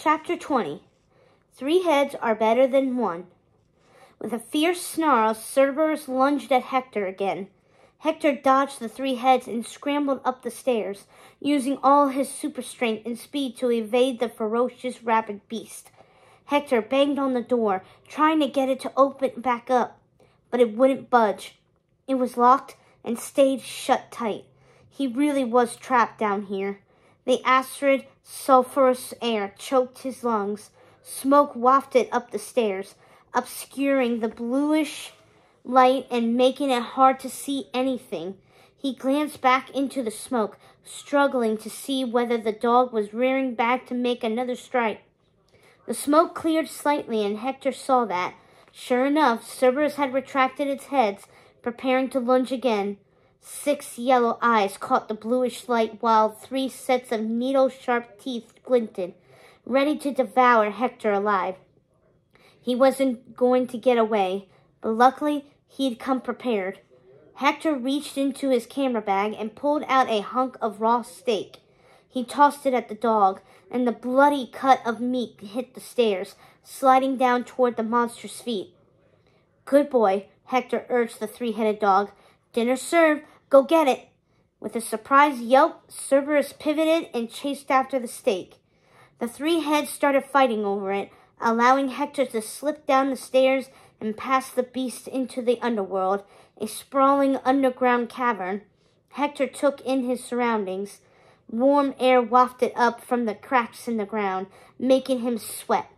Chapter 20 Three heads are better than one. With a fierce snarl, Cerberus lunged at Hector again. Hector dodged the three heads and scrambled up the stairs, using all his super strength and speed to evade the ferocious rabid beast. Hector banged on the door, trying to get it to open back up, but it wouldn't budge. It was locked and stayed shut tight. He really was trapped down here. The acrid, sulphurous air choked his lungs. Smoke wafted up the stairs, obscuring the bluish light and making it hard to see anything. He glanced back into the smoke, struggling to see whether the dog was rearing back to make another strike. The smoke cleared slightly, and Hector saw that. Sure enough, Cerberus had retracted its heads, preparing to lunge again. Six yellow eyes caught the bluish light while three sets of needle-sharp teeth glinted, ready to devour Hector alive. He wasn't going to get away, but luckily he'd come prepared. Hector reached into his camera bag and pulled out a hunk of raw steak. He tossed it at the dog, and the bloody cut of meat hit the stairs, sliding down toward the monster's feet. Good boy, Hector urged the three-headed dog. Dinner served. Go get it. With a surprised yelp, Cerberus pivoted and chased after the steak. The three heads started fighting over it, allowing Hector to slip down the stairs and pass the beast into the underworld, a sprawling underground cavern. Hector took in his surroundings. Warm air wafted up from the cracks in the ground, making him sweat.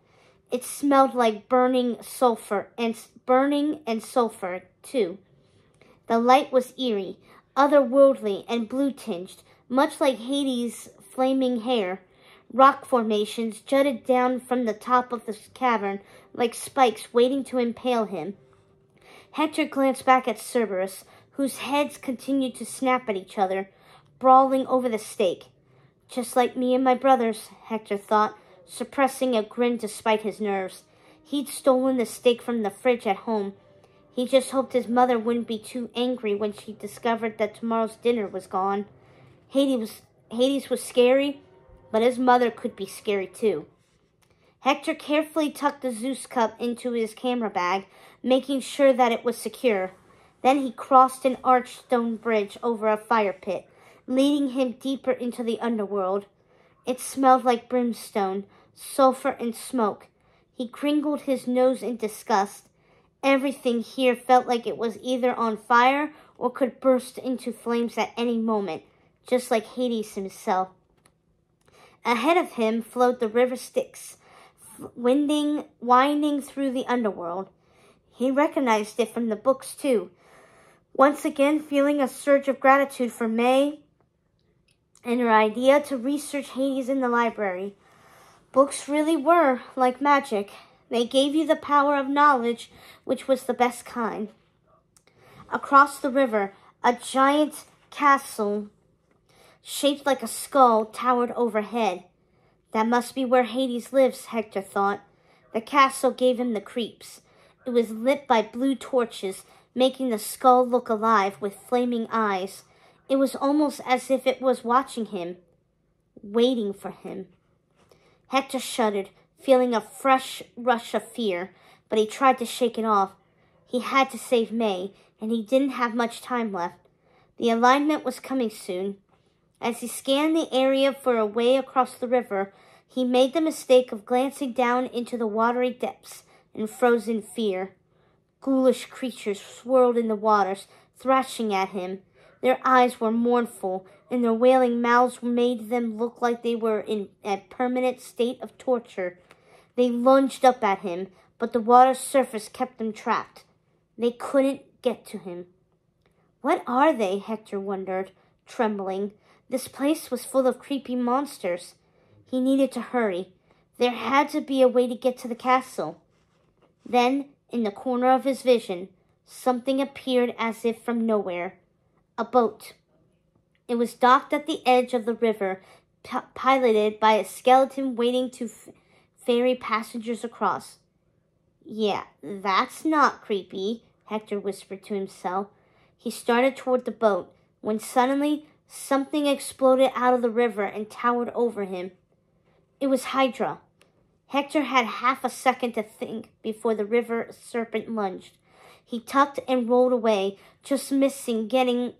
It smelled like burning sulfur and burning and sulfur, too. The light was eerie, otherworldly, and blue-tinged, much like Hades' flaming hair. Rock formations jutted down from the top of the cavern like spikes waiting to impale him. Hector glanced back at Cerberus, whose heads continued to snap at each other, brawling over the steak. Just like me and my brothers, Hector thought, suppressing a grin despite his nerves. He'd stolen the steak from the fridge at home. He just hoped his mother wouldn't be too angry when she discovered that tomorrow's dinner was gone. Hades was, Hades was scary, but his mother could be scary too. Hector carefully tucked the Zeus cup into his camera bag, making sure that it was secure. Then he crossed an arched stone bridge over a fire pit, leading him deeper into the underworld. It smelled like brimstone, sulfur, and smoke. He crinkled his nose in disgust. Everything here felt like it was either on fire or could burst into flames at any moment, just like Hades himself. Ahead of him flowed the river Styx, winding, winding through the underworld. He recognized it from the books, too. Once again, feeling a surge of gratitude for May and her idea to research Hades in the library. Books really were like magic. They gave you the power of knowledge, which was the best kind. Across the river, a giant castle shaped like a skull towered overhead. That must be where Hades lives, Hector thought. The castle gave him the creeps. It was lit by blue torches, making the skull look alive with flaming eyes. It was almost as if it was watching him, waiting for him. Hector shuddered, feeling a fresh rush of fear, but he tried to shake it off. He had to save May, and he didn't have much time left. The alignment was coming soon. As he scanned the area for a way across the river, he made the mistake of glancing down into the watery depths in frozen fear. Ghoulish creatures swirled in the waters, thrashing at him. Their eyes were mournful, and their wailing mouths made them look like they were in a permanent state of torture. They lunged up at him, but the water's surface kept them trapped. They couldn't get to him. What are they? Hector wondered, trembling. This place was full of creepy monsters. He needed to hurry. There had to be a way to get to the castle. Then, in the corner of his vision, something appeared as if from nowhere. A boat. It was docked at the edge of the river, piloted by a skeleton waiting to ferry passengers across. Yeah, that's not creepy, Hector whispered to himself. He started toward the boat, when suddenly Something exploded out of the river and towered over him. It was Hydra, Hector had half a second to think before the river serpent lunged. He tucked and rolled away, just missing getting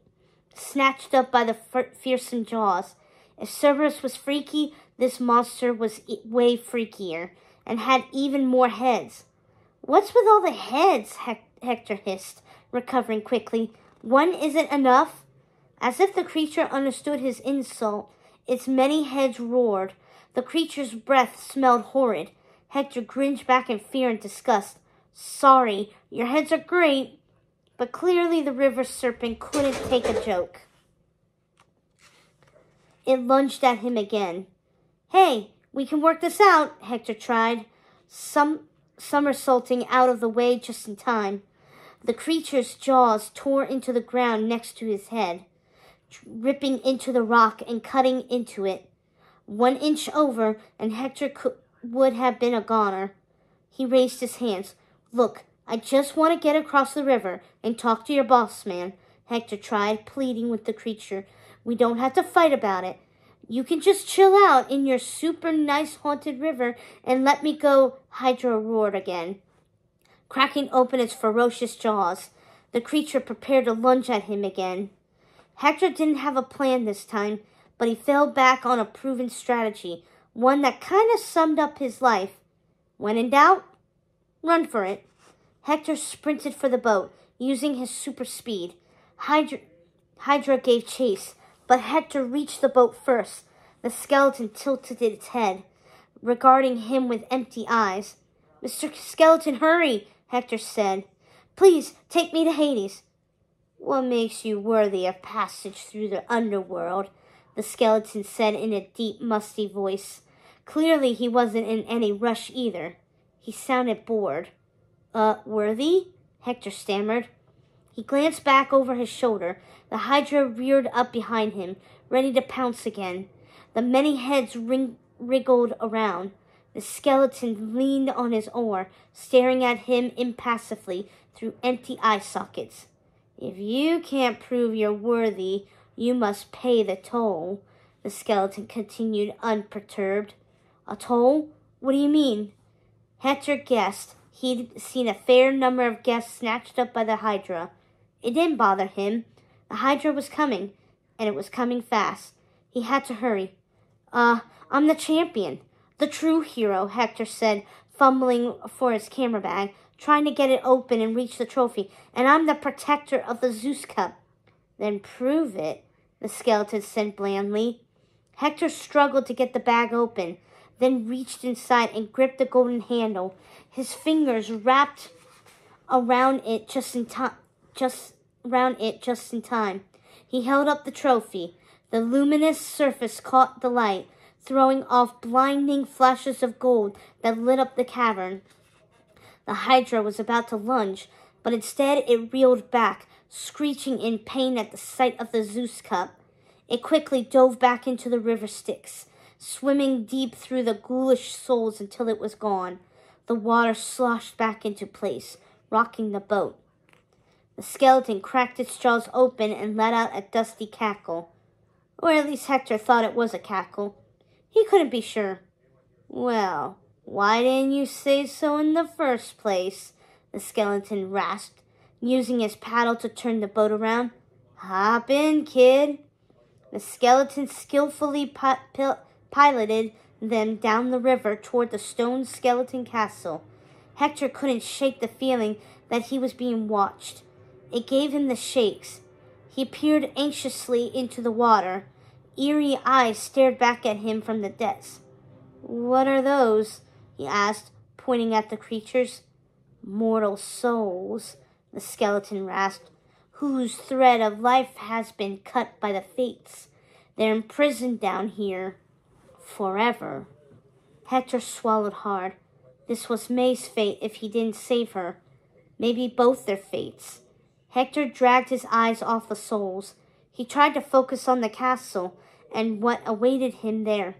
snatched up by the fearsome jaws. If Cerberus was freaky, this monster was way freakier and had even more heads. What's with all the heads? Hector hissed, recovering quickly. One isn't enough. As if the creature understood his insult, its many heads roared, the creature's breath smelled horrid. Hector grinned back in fear and disgust. Sorry, your heads are great. But clearly the river serpent couldn't take a joke. It lunged at him again. Hey, we can work this out, Hector tried, some somersaulting out of the way just in time. The creature's jaws tore into the ground next to his head, ripping into the rock and cutting into it. One inch over, and Hector could, would have been a goner. He raised his hands. Look, I just want to get across the river and talk to your boss man, Hector tried, pleading with the creature. We don't have to fight about it. You can just chill out in your super nice haunted river and let me go, Hydra roared again, cracking open its ferocious jaws. The creature prepared to lunge at him again. Hector didn't have a plan this time but he fell back on a proven strategy, one that kind of summed up his life. When in doubt, run for it. Hector sprinted for the boat, using his super speed. Hydra, Hydra gave chase, but Hector reached the boat first. The skeleton tilted its head, regarding him with empty eyes. Mr. Skeleton, hurry, Hector said. Please, take me to Hades. What makes you worthy of passage through the underworld? the skeleton said in a deep, musty voice. Clearly he wasn't in any rush either. He sounded bored. Uh, worthy? Hector stammered. He glanced back over his shoulder. The Hydra reared up behind him, ready to pounce again. The many heads ring- wriggled around. The skeleton leaned on his oar, staring at him impassively through empty eye sockets. If you can't prove you're worthy, you must pay the toll, the skeleton continued unperturbed. A toll? What do you mean? Hector guessed he'd seen a fair number of guests snatched up by the Hydra. It didn't bother him. The Hydra was coming, and it was coming fast. He had to hurry. Uh, I'm the champion. The true hero, Hector said, fumbling for his camera bag, trying to get it open and reach the trophy. And I'm the protector of the Zeus Cup. Then prove it, the skeleton said blandly. Hector struggled to get the bag open, then reached inside and gripped the golden handle. His fingers wrapped around it just in time just round it just in time. He held up the trophy. The luminous surface caught the light, throwing off blinding flashes of gold that lit up the cavern. The Hydra was about to lunge, but instead it reeled back, screeching in pain at the sight of the Zeus cup. It quickly dove back into the river Styx, swimming deep through the ghoulish souls until it was gone. The water sloshed back into place, rocking the boat. The skeleton cracked its jaws open and let out a dusty cackle. Or at least Hector thought it was a cackle. He couldn't be sure. Well, why didn't you say so in the first place? The skeleton rasped using his paddle to turn the boat around. Hop in, kid. The skeleton skillfully pi piloted them down the river toward the stone skeleton castle. Hector couldn't shake the feeling that he was being watched. It gave him the shakes. He peered anxiously into the water. Eerie eyes stared back at him from the depths. What are those? he asked, pointing at the creatures. Mortal souls, the skeleton rasped, whose thread of life has been cut by the fates. They're imprisoned down here forever. Hector swallowed hard. This was May's fate if he didn't save her. Maybe both their fates. Hector dragged his eyes off the souls. He tried to focus on the castle and what awaited him there.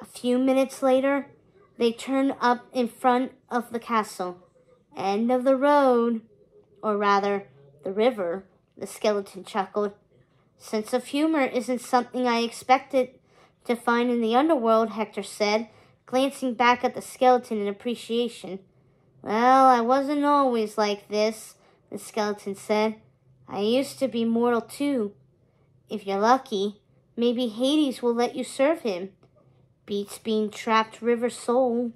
A few minutes later, they turned up in front of the castle. End of the road or rather, the river, the skeleton chuckled. Sense of humor isn't something I expected to find in the underworld, Hector said, glancing back at the skeleton in appreciation. Well, I wasn't always like this, the skeleton said. I used to be mortal too. If you're lucky, maybe Hades will let you serve him. Beats being trapped river soul.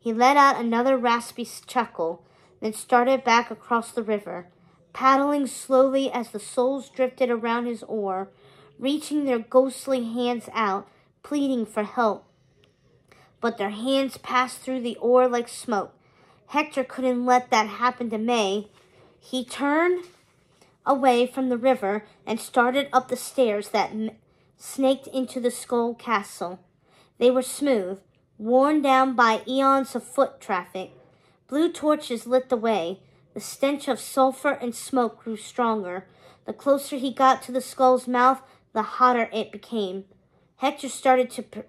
He let out another raspy chuckle, then started back across the river, paddling slowly as the souls drifted around his oar, reaching their ghostly hands out, pleading for help. But their hands passed through the oar like smoke. Hector couldn't let that happen to May. He turned away from the river and started up the stairs that snaked into the skull castle. They were smooth, worn down by eons of foot traffic. Blue torches lit the way. The stench of sulfur and smoke grew stronger. The closer he got to the skull's mouth, the hotter it became. Hector started to, per-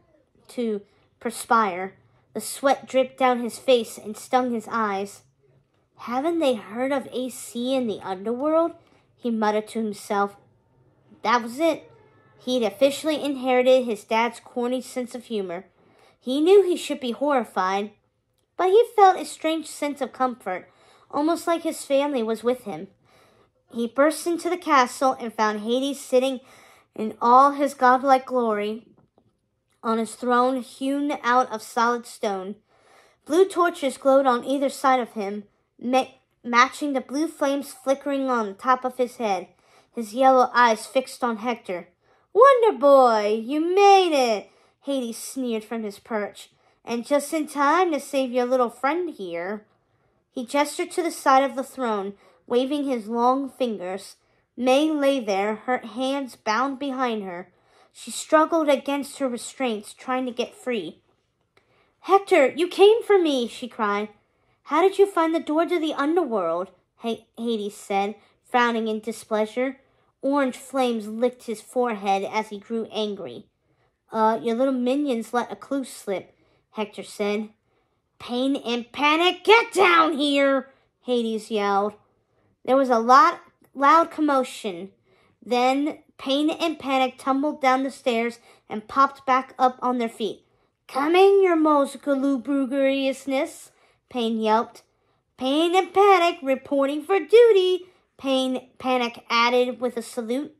to perspire. The sweat dripped down his face and stung his eyes. Haven't they heard of AC in the underworld? He muttered to himself. That was it. He'd officially inherited his dad's corny sense of humor. He knew he should be horrified, but he felt a strange sense of comfort, almost like his family was with him. He burst into the castle and found Hades sitting in all his godlike glory on his throne hewn out of solid stone. Blue torches glowed on either side of him, ma- matching the blue flames flickering on the top of his head, his yellow eyes fixed on Hector. Wonder Boy, you made it! Hades sneered from his perch. And just in time to save your little friend here. He gestured to the side of the throne, waving his long fingers. May lay there, her hands bound behind her. She struggled against her restraints, trying to get free. Hector, you came for me, she cried. How did you find the door to the underworld? Hades said, frowning in displeasure. Orange flames licked his forehead as he grew angry. Uh, your little minions let a clue slip, Hector said. Pain and panic, get down here, Hades yelled. There was a lot loud commotion. Then Pain and Panic tumbled down the stairs and popped back up on their feet. Coming, your most lugubriousness, Pain yelped. Pain and Panic reporting for duty, Pain Panic added with a salute.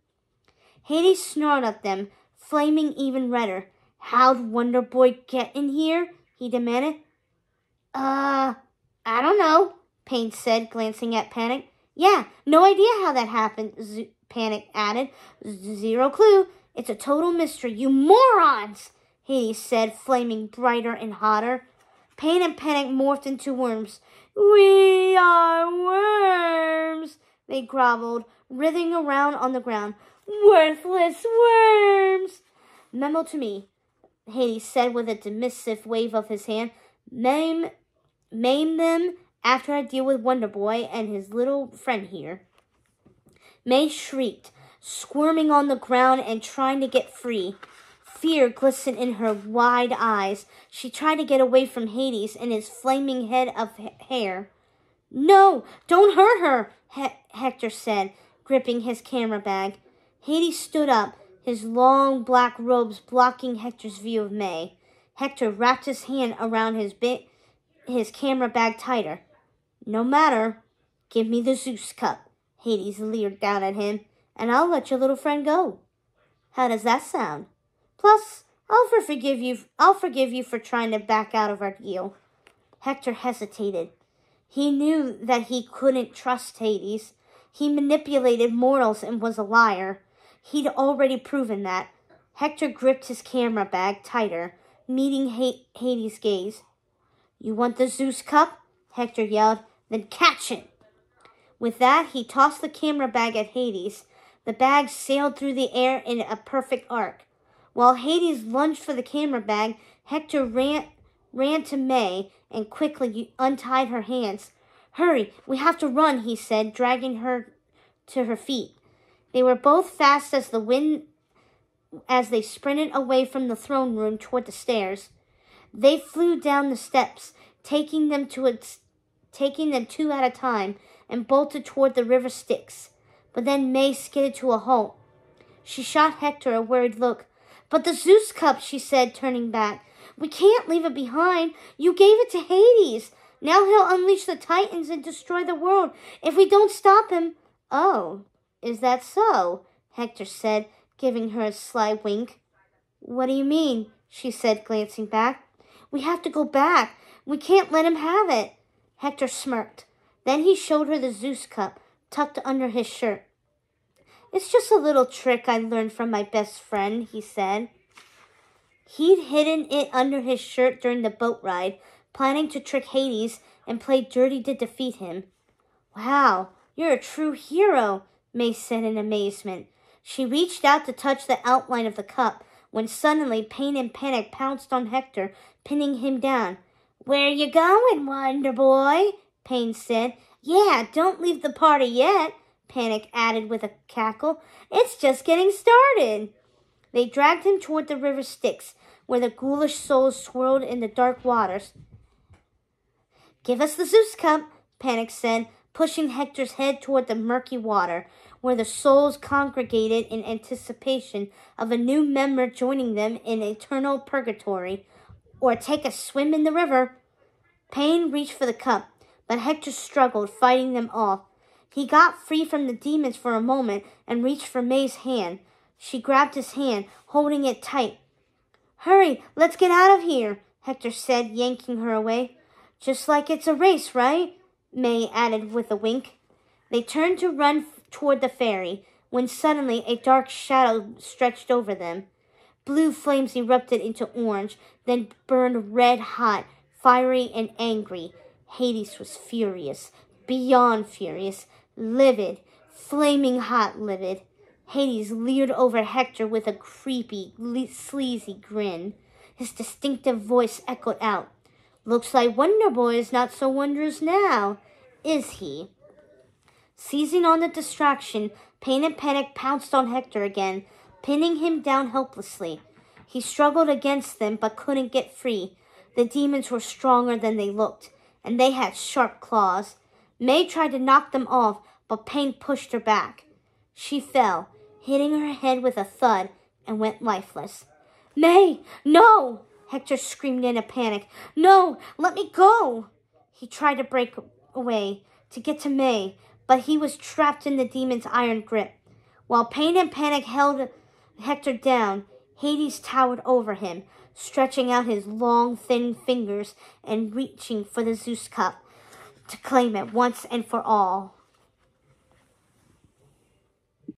Hades snarled at them, flaming even redder. How'd Wonder Boy get in here? he demanded. Uh, I don't know, Pain said, glancing at Panic. Yeah, no idea how that happened, Z- Panic added. Zero clue. It's a total mystery, you morons! Hades said, flaming brighter and hotter. Pain and Panic morphed into worms. We are worms, they groveled, writhing around on the ground. Worthless worms! Memo to me, Hades said with a dismissive wave of his hand. Maim, maim them after I deal with Wonder Boy and his little friend here. May shrieked, squirming on the ground and trying to get free. Fear glistened in her wide eyes. She tried to get away from Hades and his flaming head of hair. No, don't hurt her, he- Hector said, gripping his camera bag. Hades stood up, his long black robes blocking Hector's view of May. Hector wrapped his hand around his bit, his camera bag tighter. No matter. Give me the Zeus cup. Hades leered down at him, and I'll let your little friend go. How does that sound? Plus, I'll for forgive you. I'll forgive you for trying to back out of our deal. Hector hesitated. He knew that he couldn't trust Hades. He manipulated mortals and was a liar. He'd already proven that. Hector gripped his camera bag tighter, meeting Hades' gaze. You want the Zeus cup? Hector yelled. Then catch it. With that, he tossed the camera bag at Hades. The bag sailed through the air in a perfect arc. While Hades lunged for the camera bag, Hector ran, ran to May and quickly untied her hands. Hurry, we have to run, he said, dragging her to her feet. They were both fast as the wind as they sprinted away from the throne room toward the stairs. They flew down the steps, taking them to its taking them two at a time, and bolted toward the river Styx. But then May skidded to a halt. She shot Hector a worried look. But the Zeus cup, she said, turning back. We can't leave it behind. You gave it to Hades. Now he'll unleash the Titans and destroy the world if we don't stop him. Oh, is that so? Hector said, giving her a sly wink. What do you mean? she said, glancing back. We have to go back. We can't let him have it. Hector smirked. Then he showed her the Zeus cup, tucked under his shirt. It's just a little trick I learned from my best friend, he said. He'd hidden it under his shirt during the boat ride, planning to trick Hades and play dirty to defeat him. Wow, you're a true hero, May said in amazement. She reached out to touch the outline of the cup when suddenly pain and panic pounced on Hector, pinning him down. Where you going, Wonder Boy? Pain said. Yeah, don't leave the party yet, Panic added with a cackle. It's just getting started. They dragged him toward the river Styx, where the ghoulish souls swirled in the dark waters. Give us the Zeus cup, Panic said, pushing Hector's head toward the murky water, where the souls congregated in anticipation of a new member joining them in eternal purgatory, or take a swim in the river. Pain reached for the cup, but Hector struggled, fighting them off. He got free from the demons for a moment and reached for May's hand. She grabbed his hand, holding it tight. Hurry, let's get out of here, Hector said, yanking her away. Just like it's a race, right? May added with a wink. They turned to run toward the ferry when suddenly a dark shadow stretched over them. Blue flames erupted into orange, then burned red hot, fiery and angry. Hades was furious, beyond furious, livid, flaming hot livid. Hades leered over Hector with a creepy, sleazy grin. His distinctive voice echoed out. Looks like Wonder Boy is not so wondrous now, is he? Seizing on the distraction, Pain and Panic pounced on Hector again, pinning him down helplessly. He struggled against them but couldn't get free. The demons were stronger than they looked, and they had sharp claws. May tried to knock them off, but Pain pushed her back. She fell, hitting her head with a thud, and went lifeless. May, no! Hector screamed in a panic. No, let me go! He tried to break away, to get to May, but he was trapped in the demon's iron grip. While pain and panic held Hector down, Hades towered over him, stretching out his long, thin fingers and reaching for the Zeus cup to claim it once and for all.